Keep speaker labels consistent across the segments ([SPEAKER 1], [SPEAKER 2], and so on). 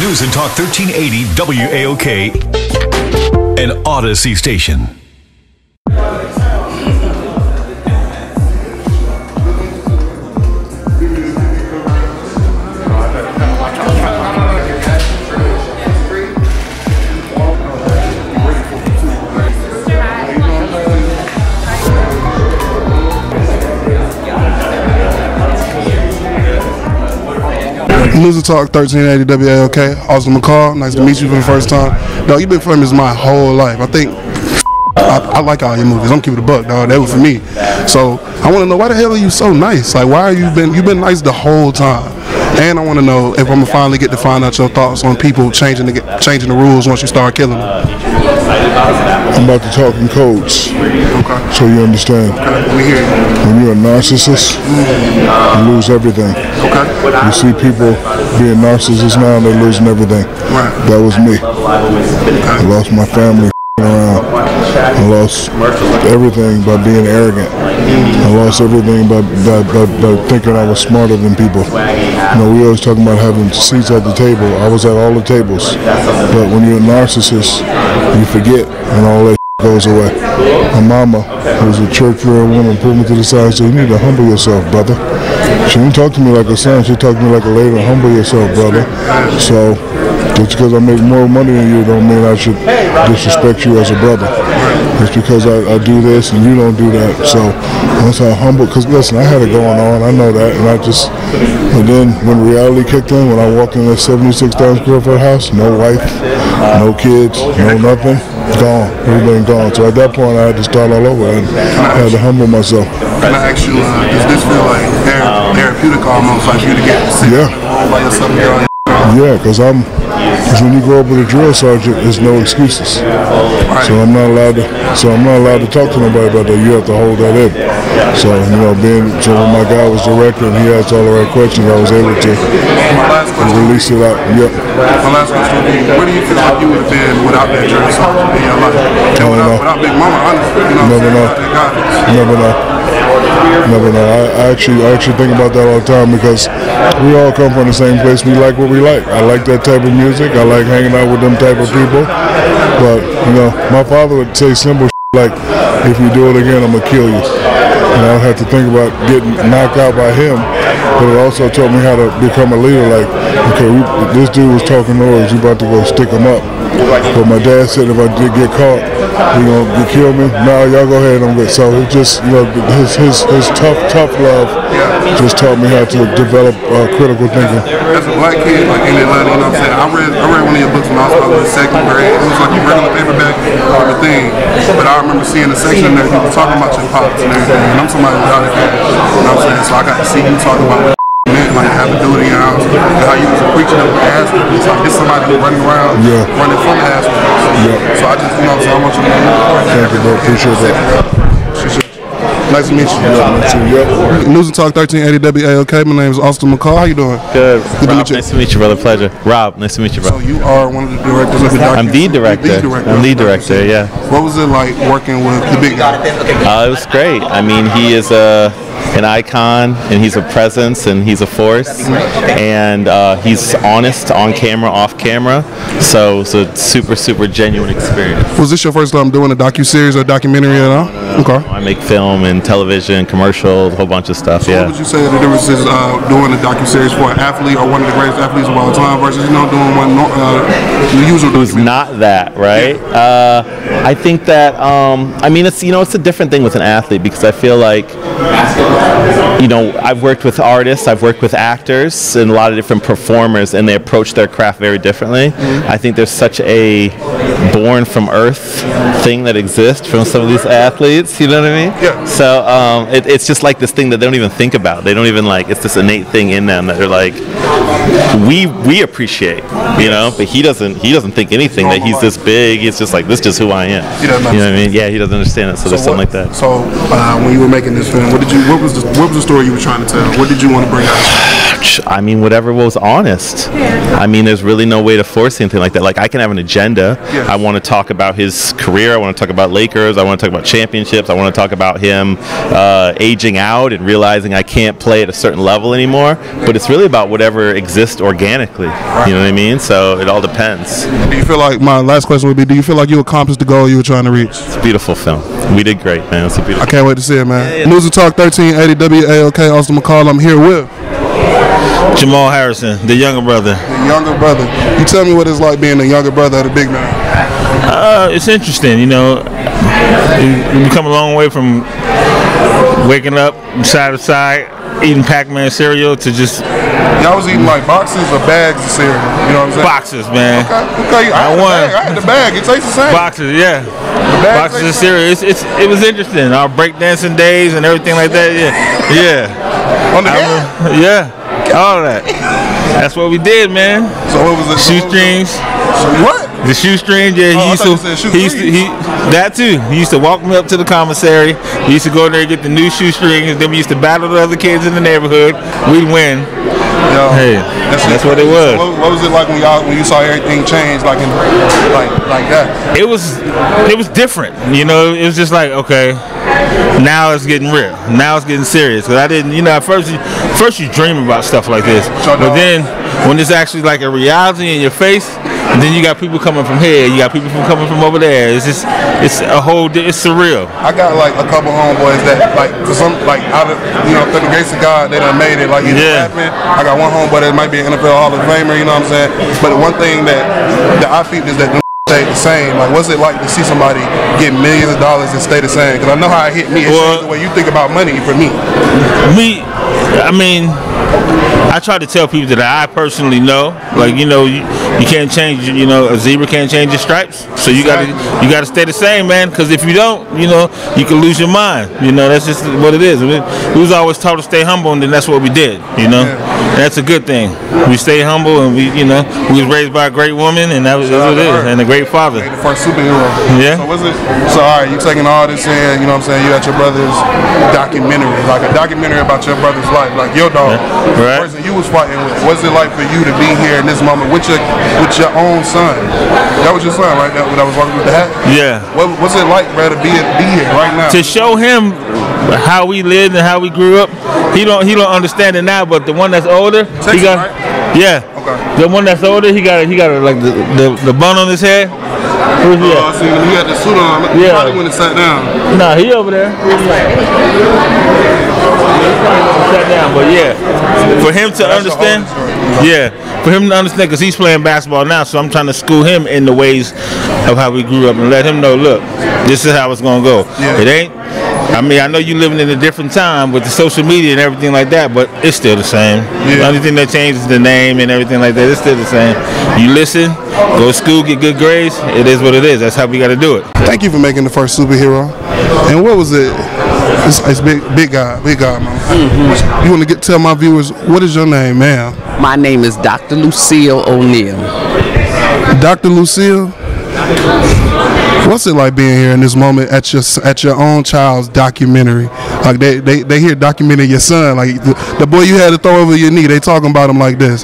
[SPEAKER 1] News and Talk 1380 WAOK, an Odyssey station.
[SPEAKER 2] News Talk 1380 WAOK. Austin McCall, nice to meet you for the first time. Dog, you've been famous my whole life. I think I, I like all your movies. I'm keeping the buck, dog. That was for me. So I want to know why the hell are you so nice? Like, why are you been you been nice the whole time? And I want to know if I'm gonna finally get to find out your thoughts on people changing the changing the rules once you start killing them.
[SPEAKER 3] I'm about to talk in codes,
[SPEAKER 2] Okay.
[SPEAKER 3] so you understand.
[SPEAKER 2] We hear you.
[SPEAKER 3] When you're a narcissist, you lose everything.
[SPEAKER 2] Okay.
[SPEAKER 3] You see people being narcissists now, they're losing everything.
[SPEAKER 2] Right.
[SPEAKER 3] That was me. I lost my family around. I lost everything by being arrogant. I lost everything by, by, by, by thinking I was smarter than people. You know, we always talking about having seats at the table. I was at all the tables. But when you're a narcissist, you forget and all that goes away. My mama, who's a church-reared woman, pulled me to the side and said, you need to humble yourself, brother. She didn't talk to me like a son. She talked to me like a lady. Humble yourself, brother. So just because I make more money than you don't mean I should disrespect you as a brother. Just because I, I do this and you don't do that. So once I humble, because listen, I had it going on. I know that. And I just, and then when reality kicked in, when I walked in that 76,000 square foot house, no wife, no kids, no nothing, gone. Everything gone. So at that point, I had to start all over and I had to humble myself.
[SPEAKER 2] Can I ask you, uh, does this feel like thera- therapeutic almost, like you to get sit
[SPEAKER 3] Yeah.
[SPEAKER 2] all by yourself and get all your
[SPEAKER 3] Yeah, because I'm, because when you grow up with a drill sergeant, there's no excuses. So I'm not allowed to, so I'm not allowed to talk to nobody about that. You have to hold that in. So you know, being so when my guy was director and he asked all the right questions, I was able to release it out. Yep.
[SPEAKER 2] My last question would be, where do you feel like you would have been without that drill sergeant in your life? And
[SPEAKER 3] don't
[SPEAKER 2] without,
[SPEAKER 3] know.
[SPEAKER 2] without Big Mama, honestly, you know,
[SPEAKER 3] Never know.
[SPEAKER 2] Without that guidance.
[SPEAKER 3] You never know. Never know. I, I actually, I actually think about that all the time because we all come from the same place. We like what we like. I like that type of music. I like hanging out with them type of people. But you know, my father would say simple like, "If you do it again, I'm gonna kill you." And I would have to think about getting knocked out by him. But it also taught me how to become a leader. Like, okay, we, this dude was talking noise. You about to go stick him up. But my dad said if I did get caught, he gonna kill me. No, y'all go ahead. I'm good. So it just, you know, his his his tough tough love just taught me how to develop uh, critical thinking.
[SPEAKER 2] As a black kid, like in Atlanta, you know what I'm saying? I read, I read one of your books when I was probably in second grade. It was like you read a regular paperback type of thing. But I remember seeing a section there, you were talking about your pops and everything. And I'm somebody without a dad. You know what I'm saying? So I got to see you talking about like having to do it in your house, and how you was a preacher that was ass whipping. It's like it's somebody running around,
[SPEAKER 3] Yeah.
[SPEAKER 2] running from ass whipping.
[SPEAKER 3] Yeah.
[SPEAKER 2] So I just, you know, so I want you to know.
[SPEAKER 3] Thank you, bro. Appreciate that.
[SPEAKER 2] Nice to meet you.
[SPEAKER 3] Yep.
[SPEAKER 2] News and Talk 1380 WAOK. My name is Austin McCall. How you doing?
[SPEAKER 4] Good.
[SPEAKER 2] Good to
[SPEAKER 4] Rob,
[SPEAKER 2] meet you.
[SPEAKER 4] nice to meet you, brother. Pleasure. Rob, nice to meet you,
[SPEAKER 2] brother.
[SPEAKER 4] So
[SPEAKER 2] you are one of the directors of the docu-
[SPEAKER 4] I'm the director.
[SPEAKER 2] Lead director.
[SPEAKER 4] I'm
[SPEAKER 2] the
[SPEAKER 4] director, yeah.
[SPEAKER 2] What was it like working with the big guy?
[SPEAKER 4] Uh, it was great. I mean, he is a an icon, and he's a presence, and he's a force, and uh, he's honest on camera, off camera. So it's a super, super genuine experience.
[SPEAKER 2] Was this your first time doing a docu series or documentary at all? Okay.
[SPEAKER 4] I make film and television, commercials, a whole bunch of stuff.
[SPEAKER 2] What
[SPEAKER 4] Yeah.
[SPEAKER 2] would you say the difference is uh, doing a docu series for an athlete or one of the greatest athletes of all time versus you know doing one nor- uh, the usual
[SPEAKER 4] It was not that, right? Uh, I think that um, I mean it's you know it's a different thing with an athlete because I feel like you know I've worked with artists, I've worked with actors and a lot of different performers, and they approach their craft very differently. I think there's such a born from earth thing that exists from some of these athletes. You know what I mean?
[SPEAKER 2] Yeah.
[SPEAKER 4] So um, it, it's just like this thing that they don't even think about. They don't even like. It's this innate thing in them that they're like, we we appreciate, you know, but he doesn't. He doesn't think anything that he's this big. It's just like this, is just who I am. You know what I mean? Yeah, he doesn't understand it. So, there's
[SPEAKER 2] what-
[SPEAKER 4] something like that.
[SPEAKER 2] So uh, when you were making this film, what did you? What was the what was the story you were trying to tell? What did you want to bring out?
[SPEAKER 4] I mean, whatever was honest. I mean, there's really no way to force anything like that. Like, I can have an agenda.
[SPEAKER 2] Yes.
[SPEAKER 4] I want to talk about his career. I want to talk about Lakers. I want to talk about championships. I want to talk about him uh, aging out and realizing I can't play at a certain level anymore. But it's really about whatever exists organically. You know what I mean? So it all depends.
[SPEAKER 2] Do you feel like my last question would be? Do you feel like you accomplished the goal you were trying to reach?
[SPEAKER 4] It's a beautiful film. We did great, man. It's a beautiful.
[SPEAKER 2] I can't wait to see it, man. News and Talk 1380 WAOK. Austin McCall. I'm here with
[SPEAKER 5] Jamal Harrison, the younger brother.
[SPEAKER 2] the younger brother. You tell me what it's like being the younger brother of the big man.
[SPEAKER 5] Uh, it's interesting, you know. You you come a long way from waking up side to side, eating Pac-Man cereal to just
[SPEAKER 2] Y'all was eating like boxes or bags of cereal. You know what I'm saying?
[SPEAKER 5] boxes, man.
[SPEAKER 2] Okay, okay. I,
[SPEAKER 5] I won.
[SPEAKER 2] bag. I had the bag. It tastes the same.
[SPEAKER 5] Boxes, yeah. Boxes of cereal. It's, it's it was interesting. Our breakdancing days and everything like that. Yeah, yeah,
[SPEAKER 2] On the
[SPEAKER 5] I yeah. All that. That's what we did, man.
[SPEAKER 2] So what was it? was it-
[SPEAKER 5] Shoestrings.
[SPEAKER 2] So what?
[SPEAKER 5] The shoestring, yeah, he
[SPEAKER 2] Oh, I
[SPEAKER 5] used
[SPEAKER 2] thought
[SPEAKER 5] to.
[SPEAKER 2] you said
[SPEAKER 5] He used to. He that too. He used to walk me up to the commissary. He used to go in there and get the new shoestrings. Then we used to battle the other kids in the neighborhood. We'd win. Hey, that's what it was.
[SPEAKER 2] What, what was it like when y'all when you saw everything change like in like like that?
[SPEAKER 5] It was. It was different. You know, it was just like okay. Now it's getting real. Now it's getting serious. Cause I didn't, you know, at first, you, first you dream about stuff like this, but then when it's actually like a reality in your face, and then you got people coming from here, you got people from coming from over there. It's just, it's a whole, it's surreal.
[SPEAKER 2] I got like a couple homeboys that like for some like out of you know through the grace of God they done made it like either
[SPEAKER 5] Yeah.
[SPEAKER 2] I got one homeboy that might be an NFL Hall of Famer. You know what I'm saying? But the one thing that that I feel is that stay the same. Like, what's it like to see somebody get millions of dollars and stay the same? Because I know how it hit me. It
[SPEAKER 5] Well-
[SPEAKER 2] the way you think about money for me.
[SPEAKER 5] me i mean i try to tell people that i personally know. Like you know you, you can't change you know a zebra can't change its stripes. So you gotta you gotta stay the same man because if you don't you know you can lose your mind. You know that's just what it is. We, we was always taught to stay humble and then that's what we did you know? And that's a good thing we stay humble and we you know we was raised by a great woman and that was that's what it is and a great father
[SPEAKER 2] the first superhero.
[SPEAKER 5] Yeah.
[SPEAKER 2] So was it? So all right, you taking all this in, you know what I'm saying? You got your brother's documentary, like a documentary about your brother's life, like your dog, the
[SPEAKER 5] Right.
[SPEAKER 2] person you was fighting with. What's it like for you to be here in this moment with your with your own son? That was your son, right? That, that was walking with the hat.
[SPEAKER 5] yeah
[SPEAKER 2] What, what's it like, bro, to be be here right now?
[SPEAKER 5] to show him how we lived and how we grew up. He don't he don't understand it now, but the one that's older, he got
[SPEAKER 2] right?
[SPEAKER 5] yeah.
[SPEAKER 2] Okay.
[SPEAKER 5] The one that's older, he got he got like the, the the bun on his head. Where's he
[SPEAKER 2] Oh, I
[SPEAKER 5] at?
[SPEAKER 2] see him. He had the suit on. He
[SPEAKER 5] Yeah.
[SPEAKER 2] probably went and sat down.
[SPEAKER 5] Nah, he over there. Where's he? Sat down, but yeah, for him to
[SPEAKER 2] the
[SPEAKER 5] understand, yeah, for him to understand, because he's playing basketball now, so I'm trying to school him in the ways of how we grew up and let him know, look, this is how it's gonna go.
[SPEAKER 2] Yeah.
[SPEAKER 5] It ain't. I mean, I know you're living in a different time with the social media and everything like that, but it's still the same. The only thing that changes is the name and everything like that. It's still the same. You listen, go to school, get good grades. It is what it is. That's how we got to do it.
[SPEAKER 2] Thank you for making the first superhero. And what was it? It's, it's big, big guy, big guy, man.
[SPEAKER 5] Mm-hmm.
[SPEAKER 2] You want to get tell my viewers what is your name, ma'am?
[SPEAKER 6] My name is Dr. Lucille O'Neal.
[SPEAKER 2] Dr. Lucille. What's it like being here in this moment at your at your own child's documentary? Like they they, they here documenting your son, like the, the boy you had to throw over your knee. They talking about him like this.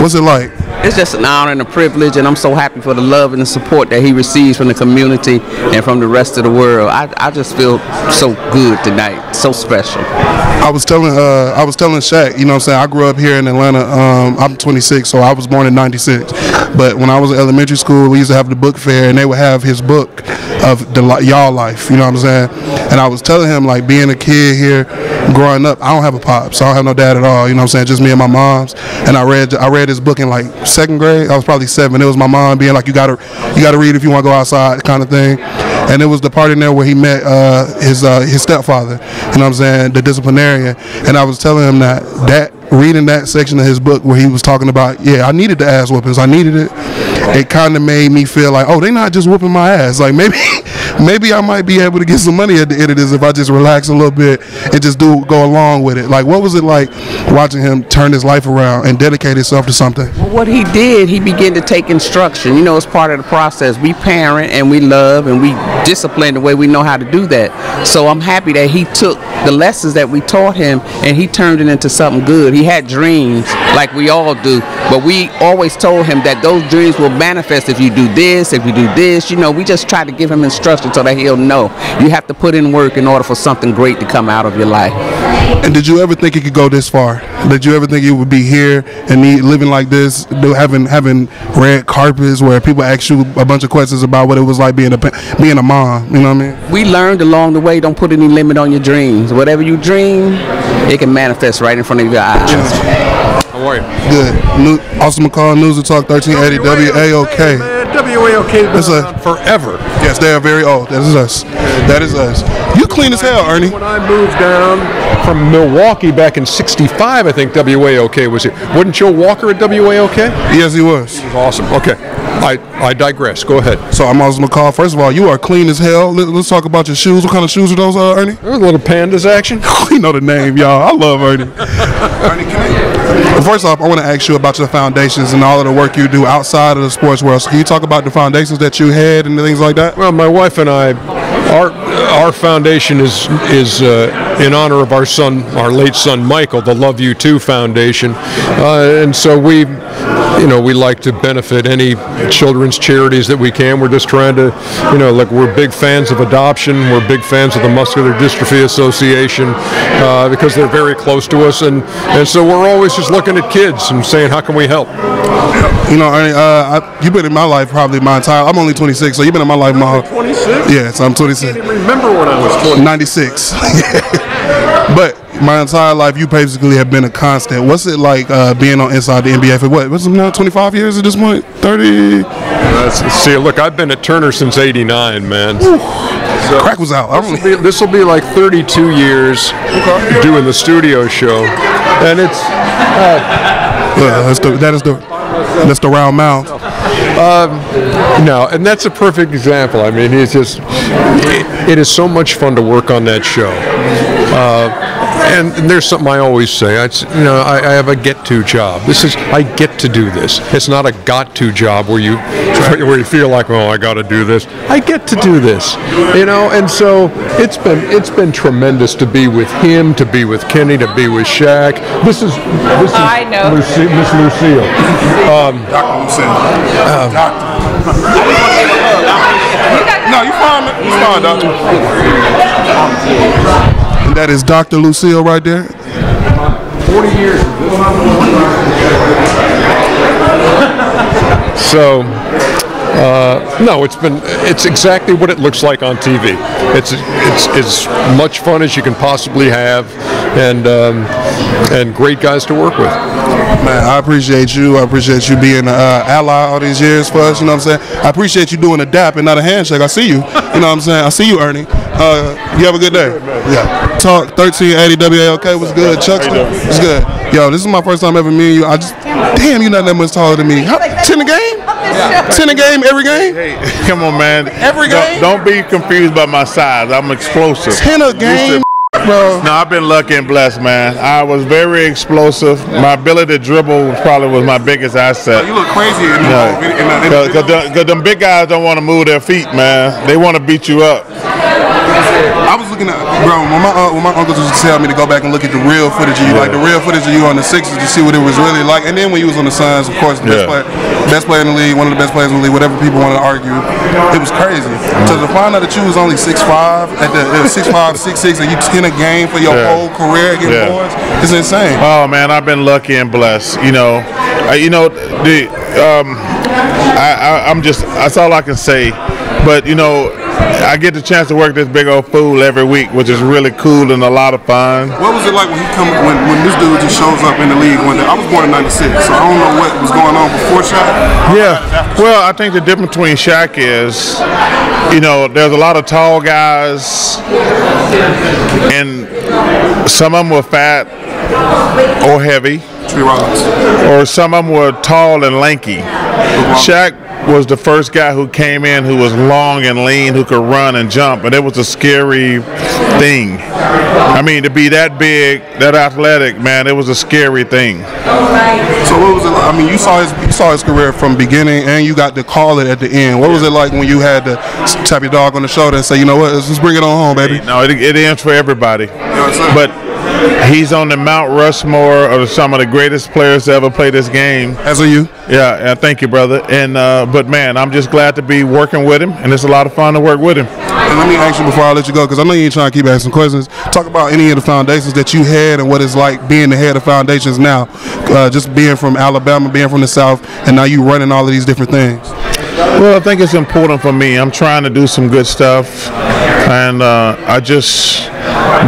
[SPEAKER 2] What's it like?
[SPEAKER 6] It's just an honor and a privilege, and I'm so happy for the love and the support that he receives from the community and from the rest of the world. I, I just feel so good tonight, so special.
[SPEAKER 2] I was telling uh, I was telling Shaq, you know what I'm saying? I grew up here in Atlanta. Um, I'm 26, so I was born in 96. But when I was in elementary school, we used to have the book fair and they would have his book of the y'all life, you know what I'm saying? And I was telling him like being a kid here growing up, I don't have a pop, so I don't have no dad at all, you know what I'm saying? Just me and my mom's. And I read I read this book in like second grade. I was probably 7. It was my mom being like you got to you got to read if you want to go outside kind of thing. And it was the part in there where he met uh, his uh, his stepfather, you know what I'm saying, the disciplinarian. And I was telling him that that reading that section of his book where he was talking about, yeah, I needed the ass whoopings, I needed it. It kind of made me feel like, oh, they not just whooping my ass. Like maybe maybe I might be able to get some money at the end of this if I just relax a little bit and just do go along with it. Like, what was it like watching him turn his life around and dedicate himself to something?
[SPEAKER 6] What he did, he began to take instruction. You know, it's part of the process. We parent and we love and we discipline the way we know how to do that. So I'm happy that he took the lessons that we taught him and he turned it into something good. He had dreams like we all do, but we always told him that those dreams will manifest if you do this, if you do this. You know, we just try to give him instruction so that he'll know. You have to put in work in order for something great to come out of your life.
[SPEAKER 2] And did you ever think it could go this far? Did you ever think you would be here and need, living like this, do, having having red carpets where people ask you a bunch of questions about what it was like being a being a mom? You know what I mean?
[SPEAKER 6] We learned along the way, don't put any limit on your dreams. Whatever you dream, it can manifest right in front of your eyes.
[SPEAKER 7] How are you?
[SPEAKER 2] Good. New, Austin McCall, News and Talk 1380 WAOK.
[SPEAKER 7] WAOK has been
[SPEAKER 2] a-
[SPEAKER 7] around forever.
[SPEAKER 2] Yes, they are very old. That is us. That is us. You clean as hell, Ernie.
[SPEAKER 7] When I moved down from Milwaukee back in '65, I think WAOK was here. Wasn't Joe Walker at WAOK?
[SPEAKER 2] Yes, he was.
[SPEAKER 7] Awesome. Okay, I I digress. Go ahead.
[SPEAKER 2] So I'm Austin McCall. First of all, you are clean as hell. Let, us talk about your shoes. What kind of shoes are those, uh, Ernie?
[SPEAKER 7] There's a little pandas action.
[SPEAKER 2] we know the name, y'all. I love Ernie. Ernie, can I? First off, I want to ask you about your foundations and all of the work you do outside of the sports world. So can you talk about the foundations that you had and things like that?
[SPEAKER 7] Well, my wife and I, our our foundation is is uh, in honor of our son, our late son Michael, the Love You Too Foundation, uh, and so we, you know, we like to benefit any children's charities that we can. We're just trying to, you know, like we're big fans of adoption. We're big fans of the Muscular Dystrophy Association uh, because they're very close to us, and and so we're always just looking at kids and saying, how can we help?
[SPEAKER 2] You know, Ernie, uh, I, you've been in my life probably my entire. I'm only 26, so you've been in my life my whole.
[SPEAKER 7] 26.
[SPEAKER 2] so I'm 26.
[SPEAKER 7] I can't remember when I was 20.
[SPEAKER 2] 96. but my entire life, you basically have been a constant. What's it like uh, being on inside the NBA for what? What's it now? 25 years at this point? 30?
[SPEAKER 7] That's- see, look, I've been at Turner since '89, man.
[SPEAKER 2] Crack was out.
[SPEAKER 7] This will be like 32 years doing the studio show, and it's
[SPEAKER 2] Yeah, that's the, that is the the Round Mound.
[SPEAKER 7] no, and that's a perfect example. I mean, it's just it, it is so much fun to work on that show. Uh, and, and there's something I always say. It's, you know, I, I have a get-to job. This is I get to do this. It's not a got-to job where you where you feel like, oh, I got to do this. I get to do this, you know. And so it's been it's been tremendous to be with him, to be with Kenny, to be with Shaq. This is this is
[SPEAKER 8] I know.
[SPEAKER 7] Luci- Miss Lucille. Um,
[SPEAKER 2] No, you fine, man. You fine, doctor. And that is Dr. Lucille right there.
[SPEAKER 7] 40 years. So, uh, no, it's been it's exactly what it looks like on TV. It's it's as much fun as you can possibly have, and um, and great guys to work with.
[SPEAKER 2] Man, I appreciate you. I appreciate you being an uh, ally all these years for us. You know what I'm saying? I appreciate you doing a dap and not a handshake. I see you. You know what I'm saying? I see you, Ernie. Uh, you have a good day. Yeah. Talk 1380 WAOK was good. Chuck's was good. Yo, this is my first time ever meeting you. I just, damn, you're not that much taller than me. How, 10 a game? 10 a game every game?
[SPEAKER 9] Hey, come on, man.
[SPEAKER 2] Every
[SPEAKER 9] Don't-
[SPEAKER 2] game?
[SPEAKER 9] Don't, be confused by my size. I'm explosive.
[SPEAKER 2] 10 a game, bro.
[SPEAKER 9] No, I've been lucky and blessed, man. I was very explosive. My ability to dribble probably was my biggest asset.
[SPEAKER 2] You look crazy in the, in the,
[SPEAKER 9] Because them big guys don't want to move their feet, man. They want to beat you up.
[SPEAKER 2] I was looking at, bro, when my, uh, when my uncles used to tell me to go back and look at the real footage of you, like the real footage of you on the Sixers to see what it was really like. And then when you was on the Suns, of course, the best,
[SPEAKER 9] Yeah.
[SPEAKER 2] player, best player in the league, one of the best players in the league, whatever people want to argue, it was crazy. So to find out that you was only 6'5", at the uh, 6'5", 6'6", and you 10 a game for your
[SPEAKER 9] Yeah.
[SPEAKER 2] whole career against
[SPEAKER 9] Yeah.
[SPEAKER 2] boys, it's insane.
[SPEAKER 9] Oh man, I've been lucky and blessed. You know, you know the um, I, I I'm just that's all I can say. But you know, I get the chance to work this big old fool every week, which is really cool and a lot of fun.
[SPEAKER 2] What was it like when he come when, when this dude just shows up in the league one day? I was born in '96, so I don't know what was going on before Shaq.
[SPEAKER 9] Yeah. Well, I think the difference between Shaq is, you know, there's a lot of tall guys, and some of them were fat or heavy, or some of them were tall and lanky. Shaq was the first guy who came in who was long and lean, who could run and jump, and it was a scary thing. I mean, to be that big, that athletic, man, it was a scary thing.
[SPEAKER 2] So what was it? Like? I mean, you saw his you saw his career from beginning, and you got to call it at the end. What was it like when you had to tap your dog on the shoulder and say, you know what, let's just bring it on home, baby?
[SPEAKER 9] No, it, it ends for everybody. But he's on the Mount Rushmore of some of the greatest players to ever play this game.
[SPEAKER 2] As are you.
[SPEAKER 9] Yeah, uh, thank you, brother. And uh, but man, I'm just glad to be working with him, and it's a lot of fun to work with him.
[SPEAKER 2] And let me ask you before I let you go, because I know you ain't trying to keep asking questions. Talk about any of the foundations that you had and what it's like being the head of foundations now. Uh, just being from Alabama, being from the South, and now you running all of these different things.
[SPEAKER 9] Well, I think it's important for me. I'm trying to do some good stuff, and uh, I just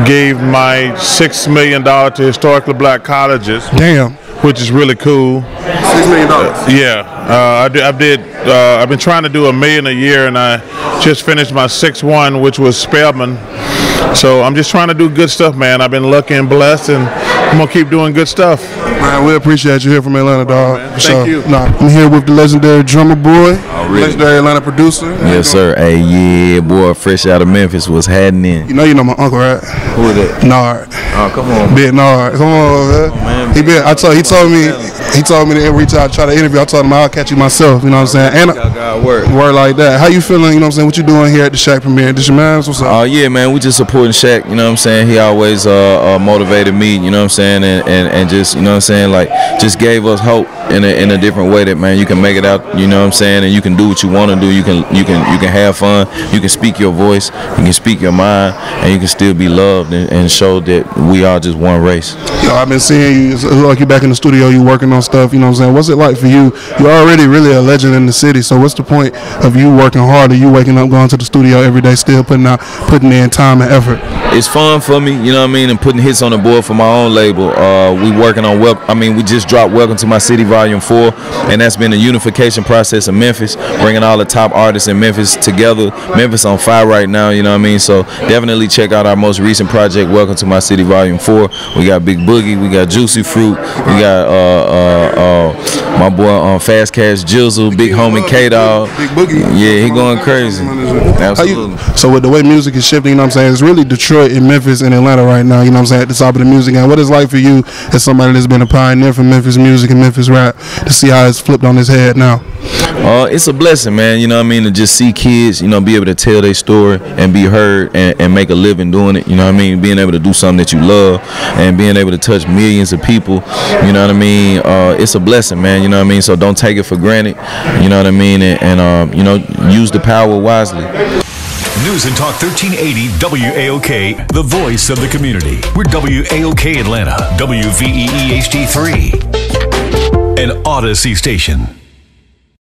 [SPEAKER 9] gave my six million dollar to historically black colleges.
[SPEAKER 2] Damn.
[SPEAKER 9] Which is really cool.
[SPEAKER 2] Six million dollars.
[SPEAKER 9] Yeah, uh, I did. I did uh, I've been trying to do a million a year, and I just finished my sixth one, which was Spelman. So I'm just trying to do good stuff, man. I've been lucky and blessed, and I'm gonna keep doing good stuff.
[SPEAKER 2] Man, we appreciate you here from Atlanta, dog.
[SPEAKER 9] Thank
[SPEAKER 2] So,
[SPEAKER 9] you.
[SPEAKER 2] Nah, I'm here with the legendary Drumma Boy, oh,
[SPEAKER 8] really?
[SPEAKER 2] legendary Atlanta producer.
[SPEAKER 8] Yes, sir. Hey, yeah, boy, fresh out of Memphis was happening.
[SPEAKER 2] You know, you know my uncle, right?
[SPEAKER 8] Who is that?
[SPEAKER 2] Nard.
[SPEAKER 8] Oh, come on.
[SPEAKER 2] Big Nard. Come on, man.
[SPEAKER 8] man.
[SPEAKER 2] He been. I told. He told me. He told me that every time I try to interview, I told him I'll catch you myself. You know what I'm saying? And
[SPEAKER 8] Y'all got work.
[SPEAKER 2] word like that. How you feeling? You know what I'm saying? What you doing here at the Shaq premiere? This your man? What's up?
[SPEAKER 8] Oh yeah, man, we just supporting Shaq. You know what I'm saying? He always uh, uh, motivated me. You know what I'm saying? And, and and just you know what I'm saying? Like just gave us hope in a, in a different way that man you can make it out. You know what I'm saying? And you can do what you want to do. You can you can you can have fun. You can speak your voice. You can speak your mind, and you can still be loved and, and show that we are just one race.
[SPEAKER 2] Yo, I've been seeing you. It's like you back in the studio. You working on stuff. You know what I'm saying? What's it like for you? You're already really a legend in the city. So what's the point of you working harder? You waking up, going to the studio every day, still putting out, putting in time and effort.
[SPEAKER 8] it's fun for me, you know what I mean, and putting hits on the board for my own label. Uh, we working on wel- I mean, we just dropped "Welcome to My City" Volume Four, and that's been a unification process in Memphis, bringing all the top artists in Memphis together. Memphis on fire right now, you know what I mean. So definitely check out our most recent project, "Welcome to My City" Volume Four. We got Big Boogie, we got Juicy Fruit, we got uh, uh, uh, my boy um, Fast Cash Jizzle, Big Homie K Dog.
[SPEAKER 2] Big Boogie.
[SPEAKER 8] Yeah, he going crazy. Absolutely.
[SPEAKER 2] so with the way music is shifting, you know what I'm saying? It's really Detroit and Memphis and Atlanta right now, you know what I'm saying, at the top of the music. And what it's like for you as somebody that's been a pioneer for Memphis music and Memphis rap to see how it's flipped on his head now.
[SPEAKER 8] Uh, it's a blessing, man. You know what I mean? To just see kids, you know, be able to tell their story and be heard and, and make a living doing it. You know what I mean? Being able to do something that you love and being able to touch millions of people. You know what I mean? Uh, it's a blessing, man. You know what I mean? So don't take it for granted. You know what I mean? And, and um, you know, use the power wisely.
[SPEAKER 1] News and Talk 1380 WAOK, the voice of the community. We're WAOK Atlanta, WVEE HD3, an Odyssey station.